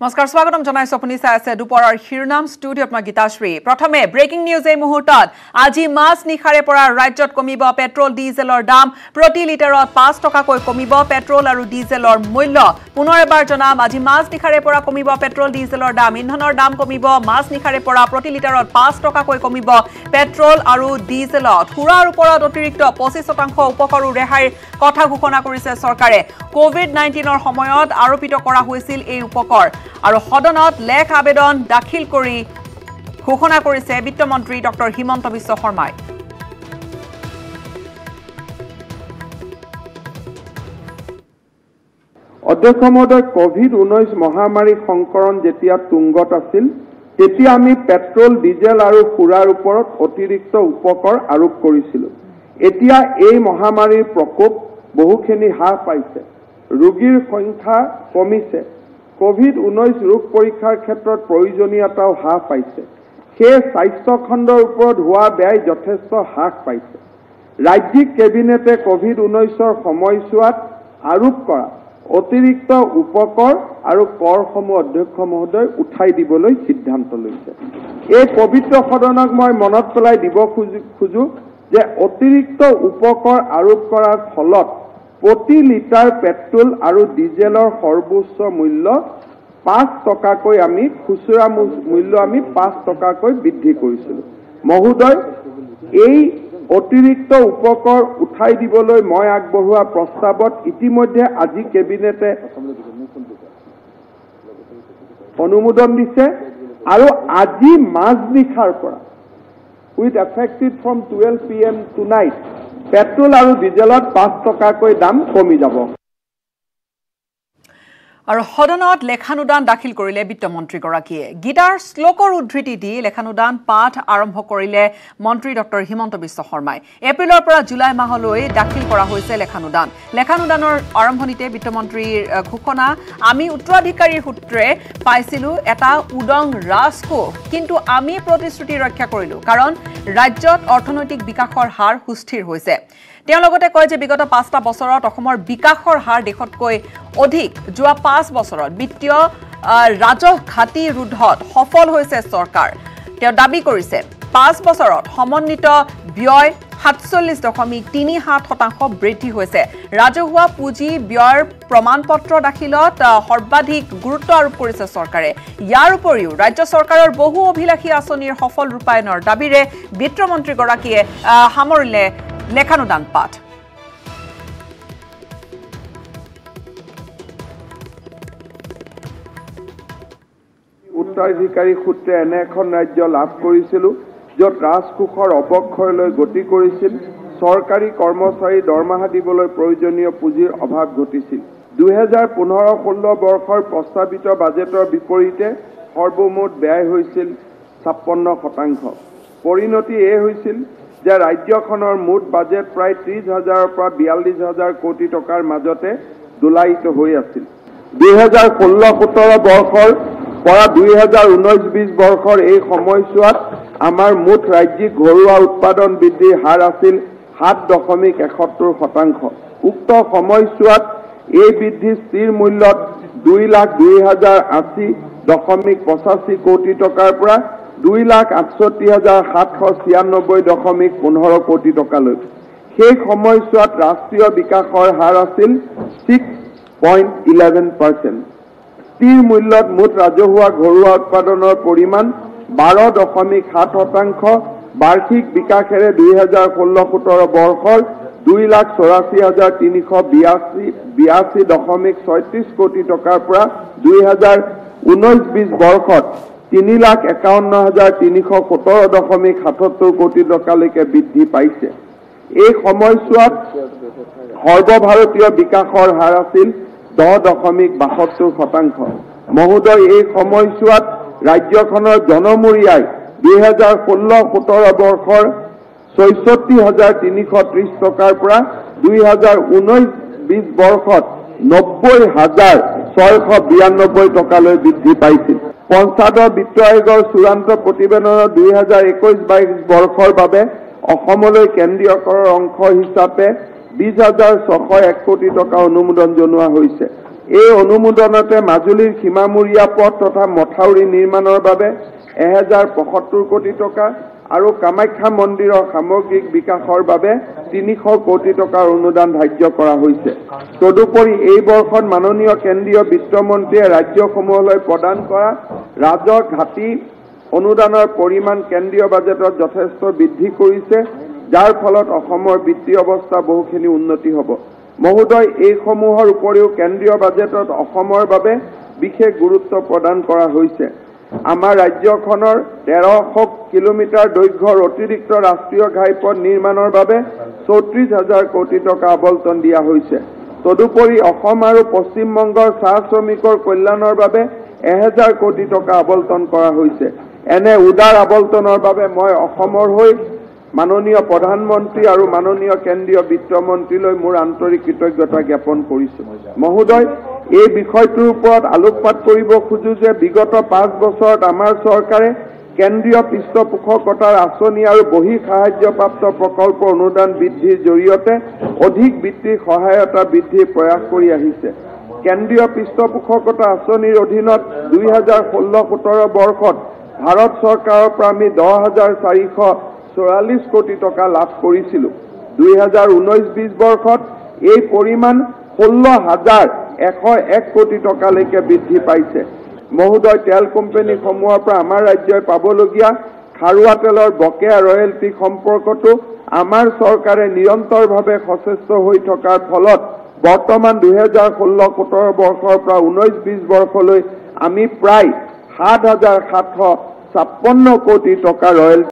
নমস্কাৰ স্বাগতম জনাইছো আপুনি চাই আছে দুপৰৰ শিৰোনাম ষ্টুডিঅ'ত মই গীতাশ্ৰী। প্ৰথমে ব্ৰেকিং নিউজ এই মুহূৰ্তত। আজি মাছ নিশাৰে পৰা ৰাজ্যত কমিব পেট্ৰল ডিজেলৰ দাম। প্ৰতি লিটাৰত পাঁচ টকাকৈ কমিব পেট্ৰল আৰু ডিজেলৰ মূল্য। পুনৰ এবাৰ জনাম আজি মাছ নিশাৰে পৰা কমিব পেট্ৰল ডিজেলৰ দাম। ইন্ধনৰ দাম কমিব মাছ নিশাৰে পৰা প্ৰতি লিটাৰত পাঁচ টকাকৈ কমিব পেট্ৰল আৰু ডিজেলত। সুৰাৰ ওপৰত অতিৰিক্ত পঁচিছ শতাংশ উপকৰো ৰেহাইৰ কথা ঘোষণা কৰিছে চৰকাৰে। কভিড নাইণ্টিনৰ সময়ত আৰোপিত কৰা হৈছিল এই উপকৰ। আৰু সদনত লেখ আবেদন দাখিল কৰি ঘোষণা কৰিছে বিত্তমন্ত্ৰী ডক্টৰ হিমন্ত বিশ্ব শৰ্মাই। অধ্যক্ষ মহোদয় কভিড ঊনৈছ মহামাৰী সংকৰণ যেতিয়া তুংগত আছিল তেতিয়া আমি পেট্ৰল ডিজেল আৰু সুৰাৰ ওপৰত অতিৰিক্ত উপকৰ আৰোপ কৰিছিলোঁ। এতিয়া এই মহামাৰীৰ প্ৰকোপ বহুখিনি হ্ৰাস পাইছে। ৰোগীৰ সংখ্যা কমিছে। কভিড ঊনৈছ ৰোগ পৰীক্ষাৰ ক্ষেত্ৰত প্ৰয়োজনীয়তাও হ্ৰাস পাইছে। সেয়ে স্বাস্থ্য খণ্ডৰ ওপৰত হোৱা ব্যয় যথেষ্ট হ্ৰাস পাইছে। ৰাজ্যিক কেবিনেটে কভিড ঊনৈছৰ সময়ছোৱাত আৰোপ কৰা অতিৰিক্ত উপকৰ আৰু কৰসমূহ অধ্যক্ষ মহোদয় উঠাই দিবলৈ সিদ্ধান্ত লৈছে। এই পবিত্ৰ সদনক মই মনত পেলাই দিব খোজো খোজো যে অতিৰিক্ত উপকৰ আৰোপ কৰাৰ ফলত প্ৰতি লিটাৰ পেট্ৰল আৰু ডিজেলৰ সৰ্বোচ্চ মূল্য পাঁচ টকাকৈ আমি খুচুৰা মূল্য আমি পাঁচ টকাকৈ বৃদ্ধি কৰিছিলোঁ। মহোদয় এই অতিৰিক্ত উপকৰ উঠাই দিবলৈ মই আগবঢ়োৱা প্ৰস্তাৱত ইতিমধ্যে আজি কেবিনেটে অনুমোদন দিছে আৰু আজি মাজনিশাৰ পৰা with effective from twelve P M tonight petrol আৰু ডিজেলত পাঁচ টকাকৈ দাম কমি যাব। আৰু সদনত লেখানুদান দাখিল কৰিলে বিত্তমন্ত্ৰীগৰাকীয়ে। গীতাৰ শ্লোকৰ উদ্ধৃতি দি লেখানুদান পাঠ আৰম্ভ কৰিলে মন্ত্ৰী ডক্টৰ হিমন্ত বিশ্ব শৰ্মাই। এপ্ৰিলৰ পৰা জুলাই মাহলৈ দাখিল কৰা হৈছে লেখানুদান। লেখানুদানৰ আৰম্ভণিতে বিত্তমন্ত্ৰীৰ ঘোষণা আমি উত্তৰাধিকাৰীৰ সূত্ৰে পাইছিলো এটা উদং ৰাজকোষ কিন্তু আমি প্ৰতিশ্ৰুতি ৰক্ষা কৰিলো কাৰণ ৰাজ্যত অৰ্থনৈতিক বিকাশৰ হাৰ সুস্থিৰ হৈছে। তেওঁ লগতে কয় যে বিগত পাঁচটা বছৰত অসমৰ বিকাশৰ হাৰ দেশতকৈ অধিক। যোৱা পাঁচ বছৰত বিত্তীয় ৰাজহ ঘাটি ৰোধত সফল হৈছে চৰকাৰ। তেওঁ দাবী কৰিছে পাঁচ বছৰত সমন্বিত ব্যয় সাতচল্লিছ দশমিক তিনি সাত শতাংশ বৃদ্ধি হৈছে। ৰাজহুৱা পুঁজি ব্যয়ৰ প্ৰমাণ পত্ৰ দাখিলত সৰ্বাধিক গুৰুত্ব আৰোপ কৰিছে চৰকাৰে। ইয়াৰ উপৰিও ৰাজ্য চৰকাৰৰ বহু অভিলাষী আঁচনিৰ সফল ৰূপায়ণৰ দাবীৰে বিত্তমন্ত্ৰীগৰাকীয়ে সামৰিলে লেখানুদান পাঠ। উত্তৰাধিকাৰী সূত্ৰে এনে এখন ৰাজ্য লাভ কৰিছিলোঁ য'ত ৰাজকোষৰ অৱক্ষয়লৈ গতি কৰিছিল। চৰকাৰী কৰ্মচাৰী দৰমহা দিবলৈ প্ৰয়োজনীয় পুঁজিৰ অভাৱ ঘটিছিল। দুহেজাৰ পোন্ধৰ ষোল্ল বৰ্ষৰ প্ৰস্তাৱিত বাজেটৰ বিপৰীতে সৰ্বমুঠ ব্যয় হৈছিল ছাপন্ন শতাংশ। পৰিণতি এই হৈছিল যে ৰাজ্যখনৰ মুঠ বাজেট প্ৰায় ত্ৰিছ হাজাৰৰ পৰা বিয়াল্লিছ হাজাৰ কোটি টকাৰ মাজতে দোলায়িত হৈ আছিল। দুহেজাৰ ষোল্ল সোতৰ বৰ্ষৰ পৰা দুই হাজাৰ ঊনৈছ বিছ বৰ্ষৰ এই সময়ছোৱাত আমাৰ মুঠ ৰাজ্যিক ঘৰুৱা উৎপাদন বৃদ্ধিৰ হাৰ আছিল সাত দশমিক এসত্তৰ শতাংশ। উক্ত সময়ছোৱাত এই বৃদ্ধি স্থিৰ মূল্যত দুই লাখ দুই হাজাৰ আশী দশমিক পঁচাশী কোটি টকাৰ পৰা দুই লাখ আঠষষ্ঠি হাজাৰ সাতশ ছিয়ান্নব্বৈ দশমিক পোন্ধৰ কোটি টকালৈ। সেই সময়ছোৱাত ৰাষ্ট্ৰীয় বিকাশৰ হাৰ আছিল ছিক্স পইণ্ট ইলেভেন পাৰ্চেণ্ট স্থিৰ মূল্যত মুঠ ৰাজহুৱা ঘৰুৱা উৎপাদনৰ পৰিমাণ বাৰ দশমিক সাত শতাংশ বাৰ্ষিক বিকাশেৰে দুই হাজাৰ ষোল্ল সোতৰ বৰ্ষৰ দুই লাখ চৌৰাশী হাজাৰ তিনিশ বিয়াশী বিয়াশী দশমিক ছয়ত্ৰিছ কোটি টকাৰ পৰা দুই হাজাৰ ঊনৈছ বিছ বৰ্ষত তিনি লাখ একাৱন্ন হাজাৰ তিনিশ সোতৰ দশমিক সাতসত্তৰ কোটি টকালৈকে বৃদ্ধি পাইছে। এই সময়ছোৱাত সৰ্বভাৰতীয় বিকাশৰ হাৰ আছিল দহ দশমিক বাসত্তৰ শতাংশ। মহোদয় এই সময়ছোৱাত ৰাজ্যখনৰ জনমূৰিয়াই দুহেজাৰ ষোল্ল সোতৰ বৰ্ষৰ ছয়ষষ্ঠি হাজাৰ তিনিশ ত্ৰিছ টকাৰ পৰা দুই হাজাৰ ঊনৈছ বিছ বৰ্ষত নব্বৈ হাজাৰ ছয়শ বিৰান্নব্বৈ টকালৈ বৃদ্ধি পাইছিল। পঞ্চায়তৰ বিত্ত আয়োগৰ চূড়ান্ত প্ৰতিবেদনত দুই হাজাৰ একৈছ বাইছ বৰ্ষৰ বাবে অসমলৈ কেন্দ্ৰীয় কৰৰ অংশ হিচাপে বিশ হাজাৰ ছশ এক কোটি টকা অনুমোদন জনোৱা হৈছে। এই অনুমোদনতে মাজুলীৰ সীমামূৰীয়া পথ তথা মথাউৰি নিৰ্মাণৰ বাবে এহেজাৰ পঁয়সত্তৰ কোটি টকা আৰু কামাখ্যা মন্দিৰৰ সামগ্ৰিক বিকাশৰ বাবে তিনিশ কোটি টকাৰ অনুদান ধাৰ্য কৰা হৈছে। তদুপৰি এই বৰ্ষত মাননীয় কেন্দ্ৰীয় বিত্তমন্ত্ৰীয়ে ৰাজ্যসমূহলৈ প্ৰদান কৰা ৰাজহ ঘাটি অনুদানৰ পৰিমাণ কেন্দ্ৰীয় বাজেটত যথেষ্ট বৃদ্ধি কৰিছে। যাৰ ফলত অসমৰ বিত্তীয় অৱস্থা বহুখিনি উন্নতি হ'ব। মহোদয় এইসমূহৰ উপৰিও কেন্দ্ৰীয় বাজেটত অসমৰ বাবে বিশেষ গুৰুত্ব প্ৰদান কৰা হৈছে। আমাৰ ৰাজ্যখনৰ তেৰশ কিলোমিটাৰ দৈৰ্ঘ্যৰ অতিৰিক্ত ৰাষ্ট্ৰীয় ঘাইপথ নিৰ্মাণৰ বাবে চৌত্ৰিশ হাজাৰ কোটি টকা আবণ্টন দিয়া হৈছে। তদুপৰি অসম আৰু পশ্চিমবংগৰ চাহ শ্ৰমিকৰ কল্যাণৰ বাবে এহেজাৰ কোটি টকা আবণ্টন কৰা হৈছে। এনে উদাৰ আবণ্টনৰ বাবে মই অসমৰ হৈ মাননীয় প্ৰধানমন্ত্ৰী আৰু মাননীয় কেন্দ্ৰীয় বিত্তমন্ত্ৰীলৈ মোৰ আন্তৰিক কৃতজ্ঞতা জ্ঞাপন কৰিছো। মহোদয় এই বিষয়টোৰ ওপৰত আলোকপাত কৰিব খোজো যে বিগত পাঁচ বছৰত আমাৰ চৰকাৰে কেন্দ্ৰীয় পৃষ্ঠপোষকতাৰ আঁচনি আৰু বহি সাহায্যপ্ৰাপ্ত প্ৰকল্প অনুদান বৃদ্ধিৰ জৰিয়তে অধিক বৃত্তিৰ সহায়তা বৃদ্ধিৰ প্ৰয়াস কৰি আহিছে। কেন্দ্ৰীয় পৃষ্ঠপোষকতা আঁচনিৰ অধীনত দুই হাজাৰ ষোল্ল সোতৰ বৰ্ষত ভাৰত চৰকাৰৰ পৰা আমি দহ হাজাৰ চাৰিশ চৌৰাল্লিছ কোটি টকা লাভ কৰিছিলোঁ। দুই হাজাৰ ঊনৈছ বিছ বৰ্ষত এই পৰিমাণ ষোল্ল হাজাৰ এশ এক কোটি টকালৈকে বৃদ্ধি পাইছে। মহোদয় তেল কোম্পানীসমূহৰ পৰা আমাৰ ৰাজ্যই পাবলগীয়া খাৰুৱা তেলৰ বকেয়া ৰয়েলটি সম্পৰ্কতো আমাৰ চৰকাৰে নিৰন্তৰভাৱে সচেষ্ট হৈ থকাৰ ফলত বৰ্তমান দুহেজাৰ ষোল্ল সোতৰ বৰ্ষৰ পৰা ঊনৈছ বিছ বৰ্ষলৈ আমি প্ৰায় সাত হাজাৰ সাতশ ছাপন্ন কোটি টকা ৰয়েলটি